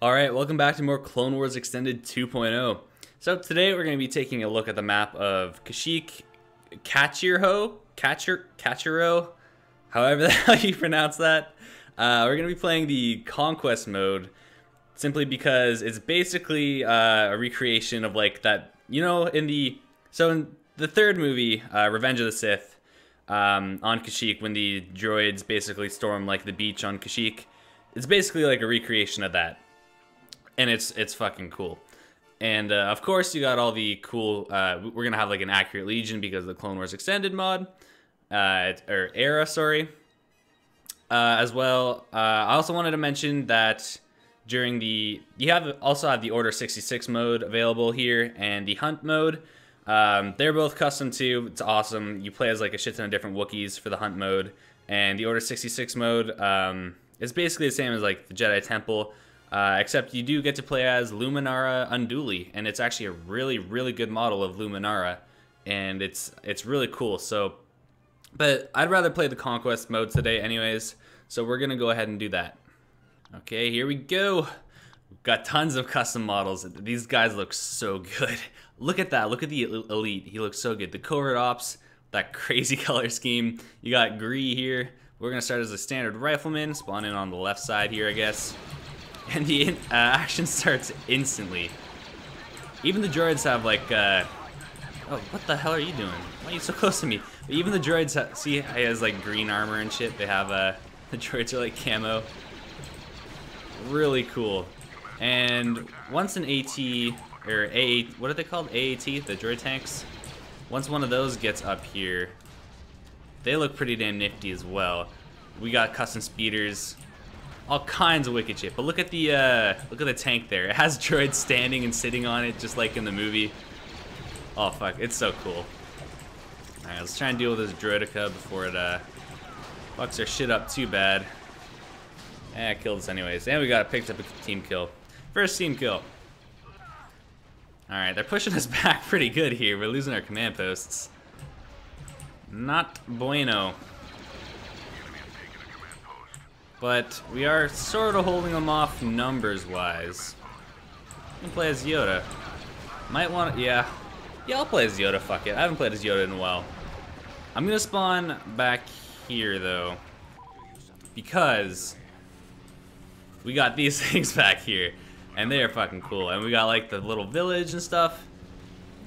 Alright, welcome back to more Clone Wars Extended 2.0. So today we're going to be taking a look at the map of Kashyyyk Kachirho, Kachir, Kachiro, however the hell you pronounce that. Uh, we're going to be playing the Conquest mode simply because it's basically uh, a recreation of like that, you know, in the, so in the third movie, uh, Revenge of the Sith, um, on Kashyyyk, when the droids basically storm like the beach on Kashyyyk, it's basically like a recreation of that and it's it's fucking cool. And uh, of course, you got all the cool. Uh, we're gonna have like an accurate Legion because of the Clone Wars Extended mod, uh, or era, sorry. Uh, as well, uh, I also wanted to mention that during the you have also have the Order 66 mode available here and the Hunt mode. Um, they're both custom too. It's awesome. You play as like a shit ton of different Wookiees for the Hunt mode, and the Order 66 mode um, is basically the same as like the Jedi Temple. Uh, except you do get to play as Luminara Unduli, and it's actually a really, really good model of Luminara, and it's it's really cool. So, but I'd rather play the Conquest mode today, anyways. So we're gonna go ahead and do that. Okay, here we go. We've got tons of custom models. These guys look so good. Look at that. Look at the elite. He looks so good. The covert ops, that crazy color scheme. You got Gree here. We're gonna start as a standard rifleman, spawn in on the left side here, I guess and the uh, action starts instantly. Even the droids have like, uh, oh, what the hell are you doing? Why are you so close to me? But even the droids, have, see, he has like green armor and shit. They have, uh, the droids are like camo. Really cool. And once an AT, or A, what are they called? AAT, the droid tanks? Once one of those gets up here, they look pretty damn nifty as well. We got custom speeders, all kinds of wicked shit. But look at the uh, look at the tank there. It has droids standing and sitting on it, just like in the movie. Oh fuck, it's so cool. All right, let's try and deal with this droideka before it uh, fucks our shit up too bad. Eh, killed us anyways. And we got picked up a team kill. First team kill. Alright, they're pushing us back pretty good here. We're losing our command posts. Not bueno. But we are sort of holding them off numbers-wise. can play as Yoda. Might want to, yeah. Yeah, I'll play as Yoda, fuck it. I haven't played as Yoda in a while. I'm gonna spawn back here, though. Because we got these things back here. And they are fucking cool. And we got, like, the little village and stuff.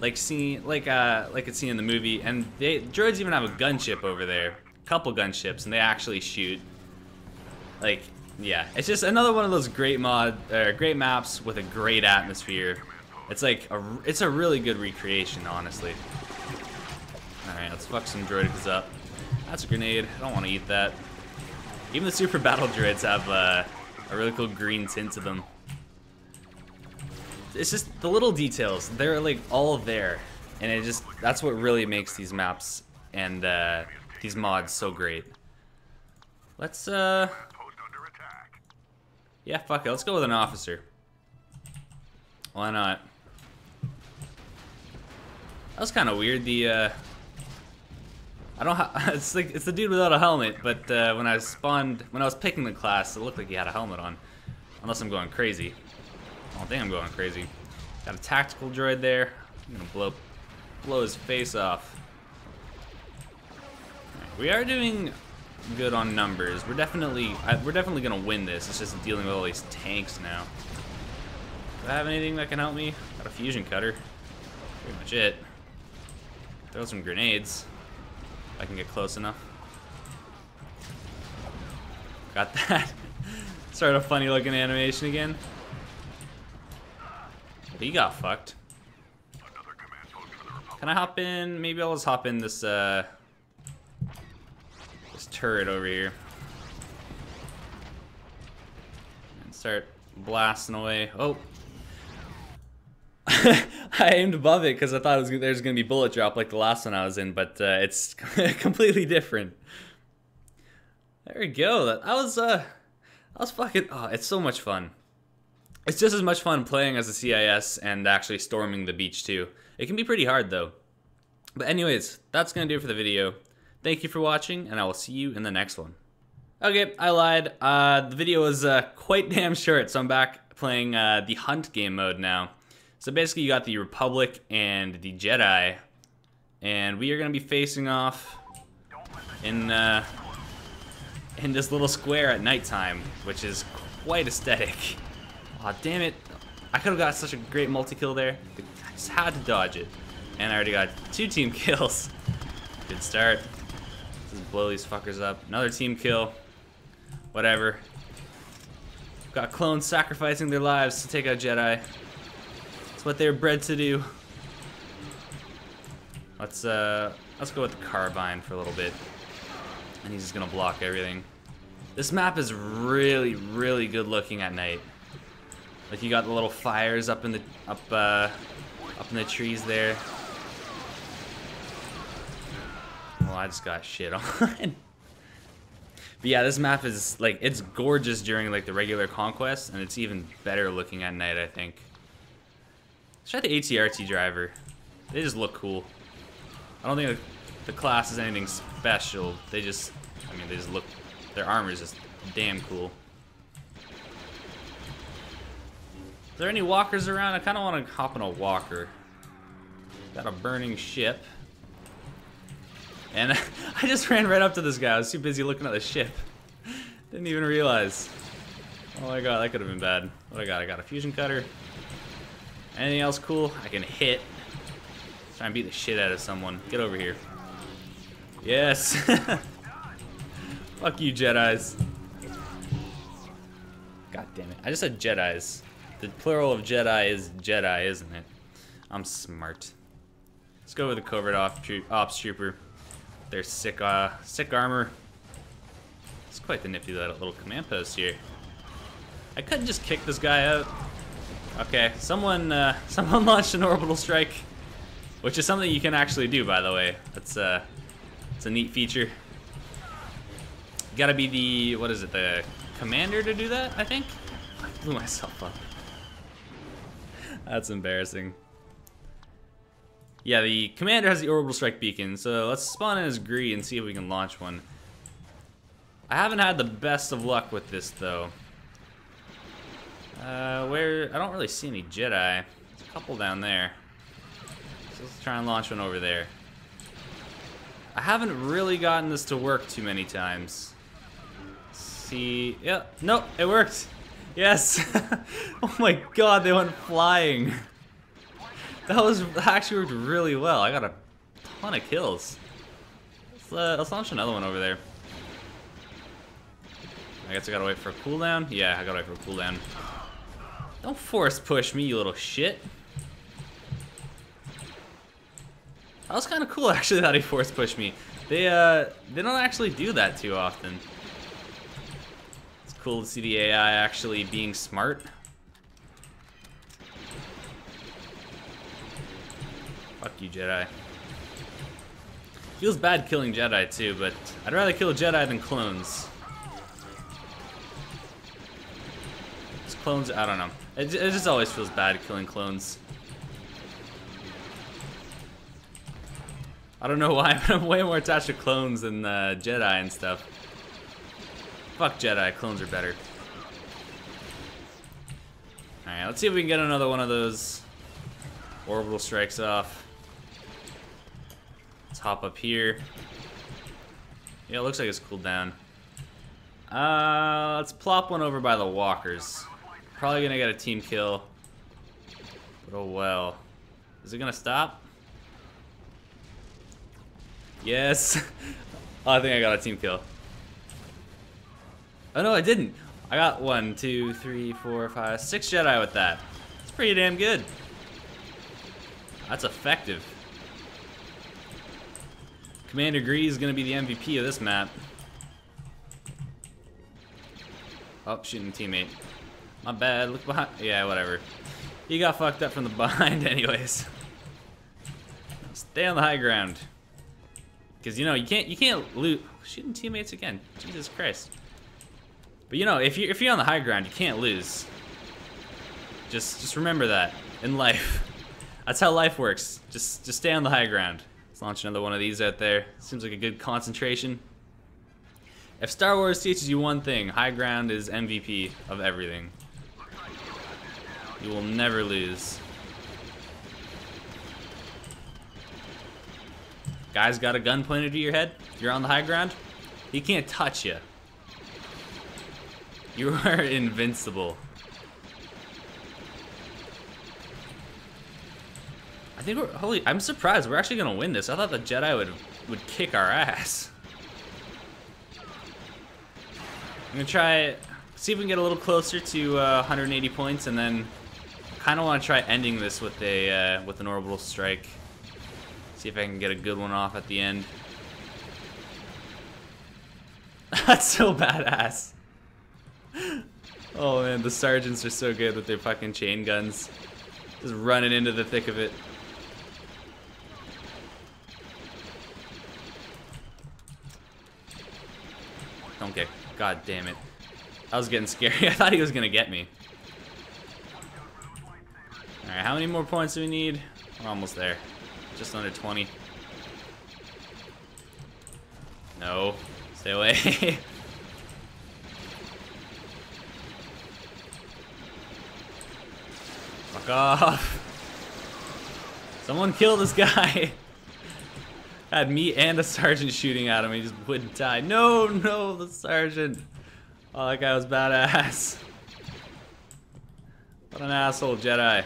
Like, see, like, uh, like it's seen in the movie. And they, droids even have a gunship over there. A couple gunships, and they actually shoot. Like, yeah, it's just another one of those great mod, uh, great maps with a great atmosphere. It's like a, it's a really good recreation, honestly. All right, let's fuck some droids up. That's a grenade. I don't want to eat that. Even the super battle droids have uh, a really cool green tint to them. It's just the little details. They're like all there, and it just that's what really makes these maps and uh, these mods so great. Let's uh, yeah, fuck it. Let's go with an officer. Why not? That was kind of weird. The uh, I don't. it's like it's the dude without a helmet. But uh, when I spawned, when I was picking the class, it looked like he had a helmet on. Unless I'm going crazy. I don't think I'm going crazy. Got a tactical droid there. I'm gonna blow, blow his face off. Right, we are doing good on numbers. We're definitely we're definitely gonna win this. It's just dealing with all these tanks now. Do I have anything that can help me? Got a fusion cutter. Pretty much it. Throw some grenades. If I can get close enough. Got that. Start a funny looking animation again. He got fucked. Can I hop in? Maybe I'll just hop in this uh turret over here. And start blasting away. Oh. I aimed above it because I thought was, there was going to be bullet drop like the last one I was in, but uh, it's completely different. There we go. That, that was, uh, that was fucking, oh, it's so much fun. It's just as much fun playing as a CIS and actually storming the beach too. It can be pretty hard though. But anyways, that's going to do it for the video. Thank you for watching, and I will see you in the next one. Okay, I lied. Uh, the video was uh, quite damn short, so I'm back playing uh, the Hunt game mode now. So basically, you got the Republic and the Jedi, and we are going to be facing off in uh, in this little square at nighttime, which is quite aesthetic. Aw, oh, damn it. I could have got such a great multi-kill there. I just had to dodge it. And I already got two team kills. Good start. Just blow these fuckers up. Another team kill. Whatever. Got clones sacrificing their lives to take out Jedi. It's what they're bred to do. Let's uh let's go with the carbine for a little bit. And he's just gonna block everything. This map is really, really good looking at night. Like you got the little fires up in the up uh up in the trees there. Well, I just got shit on. but yeah, this map is like it's gorgeous during like the regular conquest, and it's even better looking at night. I think. Let's try the ATRT driver. They just look cool. I don't think the class is anything special. They just, I mean, they just look. Their armor is just damn cool. Is there any walkers around? I kind of want to hop on a walker. Got a burning ship. And I just ran right up to this guy. I was too busy looking at the ship. Didn't even realize. Oh my god, that could have been bad. What I got? I got a fusion cutter. Anything else cool? I can hit. Try and beat the shit out of someone. Get over here. Yes. Fuck you, Jedi's. God damn it. I just said Jedi's. The plural of Jedi is Jedi, isn't it? I'm smart. Let's go with the covert ops trooper. Their sick, uh, sick armor. It's quite the nifty little command post here. I could just kick this guy out. Okay, someone, uh, someone launched an orbital strike, which is something you can actually do, by the way. That's, uh, it's a neat feature. You gotta be the, what is it, the commander to do that, I think? I blew myself up. That's embarrassing. Yeah, the commander has the orbital strike beacon, so let's spawn in as Gree and see if we can launch one. I haven't had the best of luck with this, though. Uh, where, I don't really see any Jedi. There's a couple down there. So let's try and launch one over there. I haven't really gotten this to work too many times. Let's see, yeah, nope, it worked. Yes. oh my god, they went flying. That was actually worked really well. I got a ton of kills. Let's, uh, let's launch another one over there. I guess I gotta wait for a cooldown? Yeah, I gotta wait for a cooldown. Don't force push me, you little shit. That was kind of cool, actually, that he force pushed me. They, uh, they don't actually do that too often. It's cool to see the AI actually being smart. Fuck you, Jedi. Feels bad killing Jedi too, but I'd rather kill a Jedi than clones. Clones, I don't know. It, it just always feels bad killing clones. I don't know why, but I'm way more attached to clones than uh, Jedi and stuff. Fuck Jedi, clones are better. Alright, let's see if we can get another one of those orbital strikes off hop up here. Yeah, it looks like it's cooled down. Uh, let's plop one over by the walkers. Probably gonna get a team kill. But oh well. Is it gonna stop? Yes. oh, I think I got a team kill. Oh no, I didn't. I got one, two, three, four, five, six Jedi with that. It's pretty damn good. That's effective. Commander Gree is going to be the MVP of this map. Oh, shooting teammate. My bad, look behind. Yeah, whatever. He got fucked up from the behind anyways. Stay on the high ground. Because, you know, you can't, you can't loot. Oh, shooting teammates again. Jesus Christ. But, you know, if you're, if you're on the high ground, you can't lose. Just, just remember that in life. That's how life works. Just, just stay on the high ground. Launch another one of these out there. Seems like a good concentration. If Star Wars teaches you one thing, high ground is MVP of everything. You will never lose. Guy's got a gun pointed to your head. You're on the high ground. He can't touch you. You are invincible. I think we're holy. I'm surprised we're actually gonna win this. I thought the Jedi would would kick our ass. I'm gonna try see if we can get a little closer to uh, 180 points, and then kind of want to try ending this with a uh, with an orbital strike. See if I can get a good one off at the end. That's so badass. Oh man, the sergeants are so good with their fucking chain guns. Just running into the thick of it. Don't get. God damn it. I was getting scary. I thought he was gonna get me. Alright, how many more points do we need? We're almost there. Just under 20. No. Stay away. Fuck off. Someone kill this guy. Had me and a sergeant shooting at him. He just wouldn't die. No, no, the sergeant. Oh, that guy was badass. What an asshole, Jedi.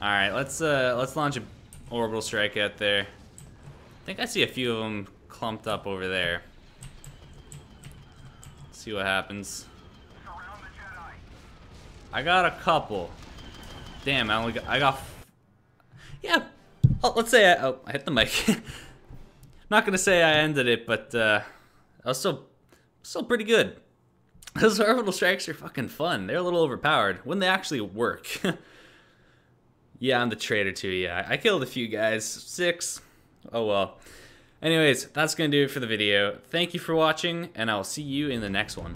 All right, let's uh, let's launch an orbital strike out there. I think I see a few of them clumped up over there. Let's see what happens. I got a couple. Damn, I only got, I got. Yeah, oh, let's say I, oh, I hit the mic. Not gonna say I ended it, but uh, I was still still pretty good. Those orbital strikes are fucking fun. They're a little overpowered when they actually work. yeah, I'm the traitor too. Yeah, I killed a few guys. Six. Oh well. Anyways, that's gonna do it for the video. Thank you for watching, and I'll see you in the next one.